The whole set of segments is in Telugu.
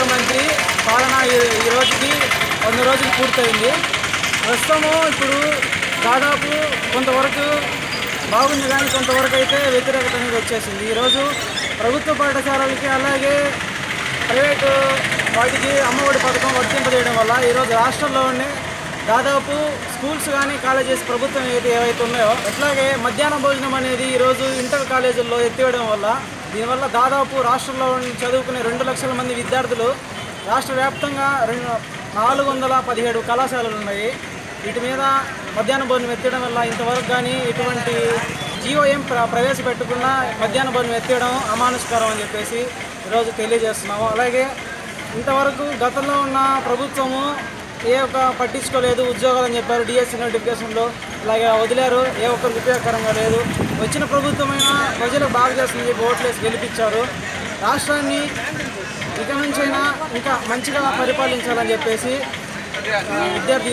ముఖ్యమంత్రి పాలన ఈ- రోజుకి వంద రోజులు పూర్తయింది. ప్రస్తుతము ఇప్పుడు దాదాపు కొంతవరకు బాగుంది కానీ కొంతవరకు అయితే వ్యతిరేకత అనేది వచ్చేసింది. ఈరోజు ప్రభుత్వ పాఠశాలలకి అలాగే ప్రైవేటు వాటికి అమ్మఒడి పథకం వర్తింపజేయడం వల్ల ఈరోజు రాష్ట్రంలోనే దాదాపు స్కూల్స్ కానీ కాలేజెస్ ప్రభుత్వం ఏది ఏవైతే ఉన్నాయో అట్లాగే మధ్యాహ్న భోజనం అనేది ఈరోజు ఇంటర్ కాలేజీల్లో ఎత్తివేయడం వల్ల దీనివల్ల దాదాపు రాష్ట్రంలో చదువుకునే రెండు లక్షల మంది విద్యార్థులు రాష్ట్ర వ్యాప్తంగా రెండు నాలుగు వందల పదిహేడు కళాశాలలు ఉన్నాయి. వీటి మీద మధ్యాహ్న భోజనం ఎత్తడం వల్ల ఇంతవరకు కానీ ఎటువంటి జీవోఎం ప్ర ప్రవేశపెట్టకుండా మధ్యాహ్న భోజనం ఎత్తడం అమానుష్కరం అని చెప్పేసి ఈరోజు తెలియజేస్తున్నాము. అలాగే ఇంతవరకు గతంలో ఉన్న ప్రభుత్వము ఏ ఒక్క పట్టించుకోలేదు ఉద్యోగాలు అని చెప్పారు డిఎస్సి నోటిఫికేషన్లో. ఇలాగే వదిలేరు. ఏ ఒక్కరికి ఉపయోగకరంగా లేదు. వచ్చిన ప్రభుత్వమైనా ప్రజలకు బాగా చేస్తుంది చెప్పి ఓట్లేసి గెలిపించారు. రాష్ట్రాన్ని ఇక నుంచైనా ఇంకా మంచిగా పరిపాలించాలని చెప్పేసి విద్యార్థి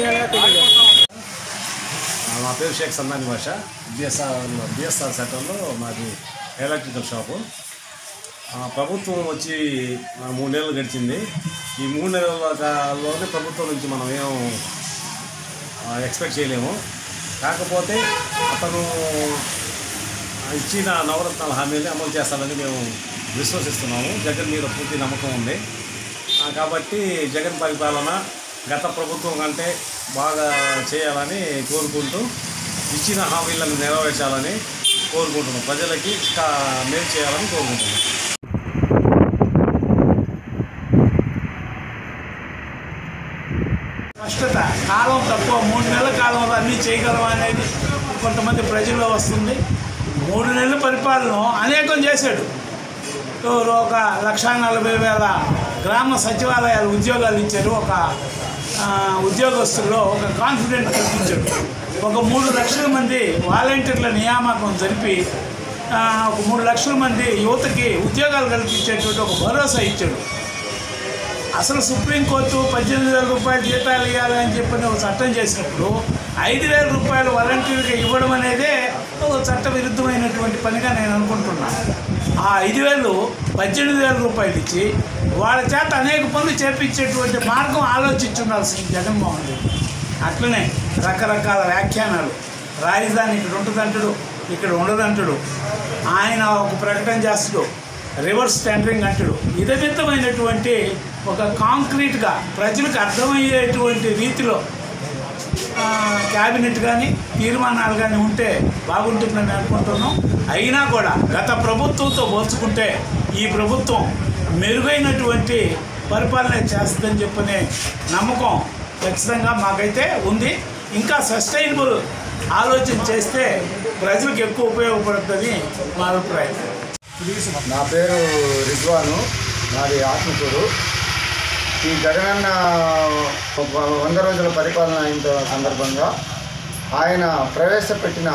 మా నా పేరు షేక్ సన్నాని భాష బిఎస్ఆర్ బిఎస్ఆర్ సెంటర్లో మాది ఎలక్ట్రికల్ షాపు. ప్రభుత్వం వచ్చి మూడు నెలలు గడిచింది. ఈ మూడు నెలలలోనే ప్రభుత్వం నుంచి మనం ఏం ఎక్స్పెక్ట్ చేయలేము. కాకపోతే అతను ఇచ్చిన నవరత్నాల హామీని అమలు చేస్తాడని మేము విశ్వసిస్తున్నాము. జగన్ మీద పూర్తి నమ్మకం ఉంది. కాబట్టి జగన్ పరిపాలన గత ప్రభుత్వం కంటే బాగా చేయాలని కోరుకుంటూ ఇచ్చిన హామీలను నెరవేర్చాలని కోరుకుంటున్నాం. ప్రజలకి మేలు చేయాలని కోరుకుంటున్నాం. కష్టత. కాలం తక్కువ మూడు నెలల కాలంలో అన్నీ చేయగలం అనేది కొంతమంది ప్రజల్లో వస్తుంది. మూడు నెలల పరిపాలన అనేకం చేశాడు. ఒక లక్ష నలభై వేల గ్రామ సచివాలయాలు ఉద్యోగాలు ఇచ్చారు. ఒక ఉద్యోగస్తుల్లో ఒక కాన్ఫిడెంట్ కల్పించాడు. ఒక మూడు లక్షల మంది వాలంటీర్ల నియామకం జరిపి ఒక మూడు లక్షల మంది యువతకి ఉద్యోగాలు కల్పించేటువంటి ఒక భరోసా ఇచ్చాడు. అసలు సుప్రీంకోర్టు పద్దెనిమిది వేల రూపాయలు జీతాలు ఇవ్వాలని చెప్పని ఒక చట్టం చేసినప్పుడు ఐదు వేల రూపాయలు వాలంటీర్గా ఇవ్వడం అనేదే ఒక చట్ట విరుద్ధమైనటువంటి పనిగా నేను అనుకుంటున్నాను ఆ ఐదు వేలు పద్దెనిమిది వేల రూపాయలు ఇచ్చి వాళ్ళ చేత అనేక పనులు చేపించేటువంటి మార్గం ఆలోచించుండాల్సింది జగన్మోహన్ రెడ్డి. అట్లనే రకరకాల వ్యాఖ్యానాలు. రాజధాని ఇక్కడ ఉంటుందంటాడు ఇక్కడ ఉండదంటాడు. ఆయన ఒక ప్రకటన చేస్తాడు రివర్స్ టెండరింగ్ అంటాడు. ఇదమితమైనటువంటి ఒక కాంక్రీట్గా ప్రజలకు అర్థమయ్యేటువంటి రీతిలో క్యాబినెట్ కానీ తీర్మానాలు కానీ ఉంటే బాగుంటుందని అనుకుంటున్నాం. అయినా కూడా గత ప్రభుత్వంతో పోల్చుకుంటే ఈ ప్రభుత్వం మెరుగైనటువంటి పరిపాలన చేస్తుందని చెప్పనే నమ్మకం ఖచ్చితంగా మాకైతే ఉంది. ఇంకా సస్టైనబుల్ ఆలోచన చేస్తే ప్రజలకు ఎక్కువ ఉపయోగపడుతుంది మా అభిప్రాయం. నా పేరు రిజ్వాను నాది ఆత్మకూరు. ఈ జగనన్న వంద రోజుల పరిపాలన అయిన సందర్భంగా ఆయన ప్రవేశపెట్టిన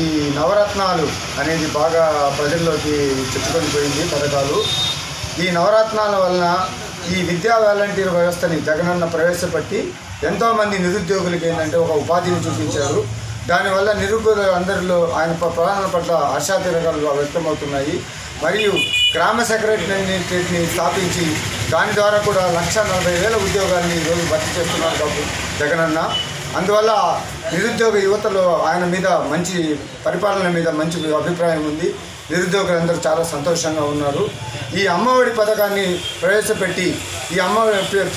ఈ నవరత్నాలు అనేది బాగా ప్రజల్లోకి చెప్పుకొని పోయింది పథకాలు. ఈ నవరత్నాల వలన ఈ విద్యా వాలంటీర్ వ్యవస్థని జగనన్న ప్రవేశపెట్టి ఎంతోమంది నిరుద్యోగులకి ఏంటంటే ఒక ఉపాధిని చూపించారు. దానివల్ల నిరుద్యోగులు అందరిలో ఆయన ప్రధాన పట్ల హర్షాతిరకాలు వ్యక్తమవుతున్నాయి. మరియు గ్రామ సెక్రటరీని స్థాపించి దాని ద్వారా కూడా లక్ష నలభై వేల ఉద్యోగాన్ని ఈరోజు భర్తీ చేస్తున్నారు కాబట్టి జగనన్న అందువల్ల నిరుద్యోగ యువతలో ఆయన మీద మంచి పరిపాలన మీద మంచి అభిప్రాయం ఉంది. నిరుద్యోగులందరూ చాలా సంతోషంగా ఉన్నారు. ఈ అమ్మఒడి పథకాన్ని ప్రవేశపెట్టి ఈ అమ్మ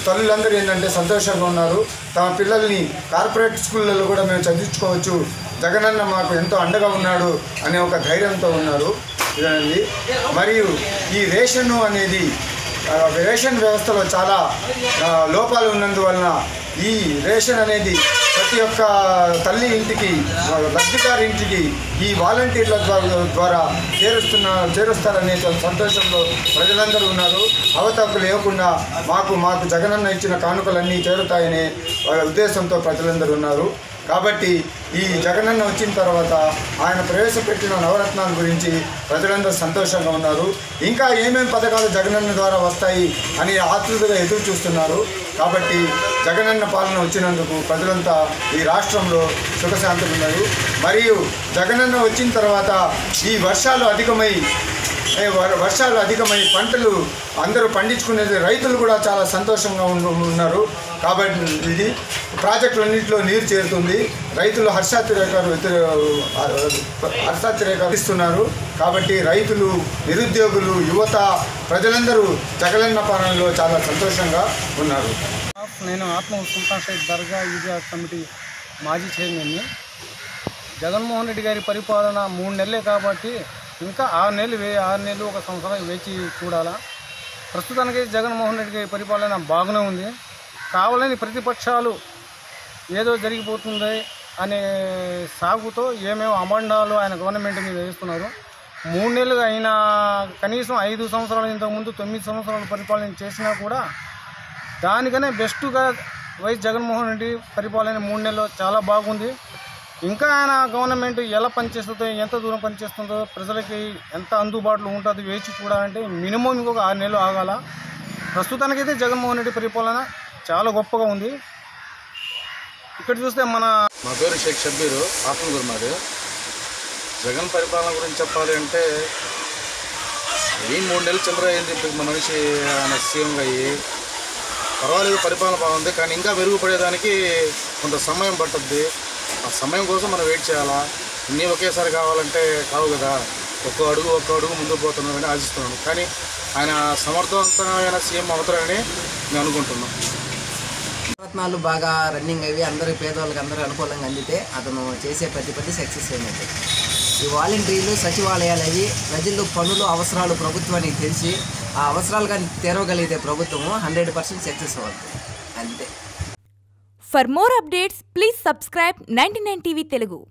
తల్లులందరూ ఏంటంటే సంతోషంగా ఉన్నారు. తమ పిల్లల్ని కార్పొరేట్ స్కూళ్ళల్లో కూడా మేము చదివించుకోవచ్చు. జగనన్న మాకు ఎంతో అండగా ఉన్నాడు అనే ఒక ధైర్యంతో ఉన్నారు. ఇదండి. మరియు ఈ రేషన్ అనేది రేషన్ వ్యవస్థలో చాలా లోపాలు ఉన్నందువలన ఈ రేషన్ అనేది ప్రతి ఒక్క తల్లి ఇంటికి లబ్ధిదారు ఇంటికి ఈ వాలంటీర్ల ద్వారా ద్వారా చేరుస్తున్న చేరుస్తారనే సంతోషంలో ప్రజలందరూ ఉన్నారు. అవతకులు లేకుండా మాకు మాకు జగనన్న ఇచ్చిన కానుకలన్నీ చేరుతాయనే ఉద్దేశంతో ప్రజలందరూ ఉన్నారు. కాబట్టి ఈ జగనన్న వచ్చిన తర్వాత ఆయన ప్రవేశపెట్టిన నవరత్నాల గురించి ప్రజలందరూ సంతోషంగా ఉన్నారు. ఇంకా ఏమేమి పథకాలు జగనన్న ద్వారా వస్తాయి అని ఆతృతగా ఎదురు చూస్తున్నారు. కాబట్టి జగనన్న పాలన వచ్చినందుకు ప్రజలంతా ఈ రాష్ట్రంలో సుఖశాంతులు ఉన్నారు. మరియు జగనన్న వచ్చిన తర్వాత ఈ వర్షాలు అధికమై వర్షాలు అధికమై పంటలు అందరూ పండించుకునేది రైతులు కూడా చాలా సంతోషంగా ఉన్నారు. కాబట్టి ఇది ప్రాజెక్టులన్నింటిలో నీరు చేరుతుంది. రైతులు హర్షాతిరేకాలు హర్షాతిరేకాలు ఇస్తున్నారు. కాబట్టి రైతులు నిరుద్యోగులు యువత ప్రజలందరూ జగలన్న పాలనలో చాలా సంతోషంగా ఉన్నారు. నేను ఆత్మ సుల్తాన్ షేక్ దర్గా ఈజా కమిటీ మాజీ చైర్మన్ని జగన్మోహన్ రెడ్డి గారి పరిపాలన మూడు నెలలే కాబట్టి ఇంకా ఆరు నెలలు వే ఆరు నెలలు ఒక సంవత్సరం వేచి చూడాలా. ప్రస్తుతానికి జగన్మోహన్ రెడ్డి గారి పరిపాలన బాగానే ఉంది. కావాలని ప్రతిపక్షాలు ఏదో జరిగిపోతుంది అనే సాగుతో ఏమేమో అమండాలు ఆయన గవర్నమెంట్ మీద వేస్తున్నారు. మూడు నెలలు అయినా కనీసం ఐదు సంవత్సరాలు ఇంతకుముందు తొమ్మిది సంవత్సరాలు పరిపాలన చేసినా కూడా దానికనే బెస్ట్గా వైఎస్ జగన్మోహన్ రెడ్డి పరిపాలన మూడు నెలలు చాలా బాగుంది. ఇంకా ఆయన గవర్నమెంట్ ఎలా పనిచేస్తుందో ఎంత దూరం పనిచేస్తుందో ప్రజలకి ఎంత అందుబాటులో ఉంటుందో వేచి చూడాలంటే మినిమం ఇంకొక ఆరు నెలలు ఆగాల. ప్రస్తుతానికైతే జగన్మోహన్ రెడ్డి పరిపాలన చాలా గొప్పగా ఉంది. ఇక్కడ చూస్తే మన మా పేరు షేక్ షబ్బీరు ఆత్మగురు మాది. జగన్ పరిపాలన గురించి చెప్పాలి అంటే ఈ మూడు నెలలు చిల్లర అయింది ఇప్పుడు మన మనిషి ఆయన సీఎంగా అయ్యి. పర్వాలేదు పరిపాలన బాగుంది కానీ ఇంకా మెరుగుపడేదానికి కొంత సమయం పట్టుద్ది ఆ సమయం కోసం మనం వెయిట్ చేయాలా? అన్నీ ఒకేసారి కావాలంటే కావు కదా. ఒక్కో అడుగు ఒక్కో అడుగు ముందుకు పోతున్నామని ఆశిస్తున్నాను. కానీ ఆయన సమర్థవంతమైన సీఎం అవుతారని నేను అనుకుంటున్నాను. ప్రయత్నాలు బాగా రన్నింగ్ అవి అందరి పేదవాళ్ళకి అందరూ అనుకూలంగా అందితే అతను చేసే ప్రతి పని సక్సెస్ అయినట్టు ఈ వాలంటీర్లు సచివాలయాలు అవి ప్రజలు పనులు అవసరాలు ప్రభుత్వానికి తెలిసి ఆ అవసరాలు కానీ తెరవగలిగితే ప్రభుత్వము హండ్రెడ్ పర్సెంట్ సక్సెస్ అవుతుంది. అంతే. For more updates please subscribe ninety nine TV Telugu.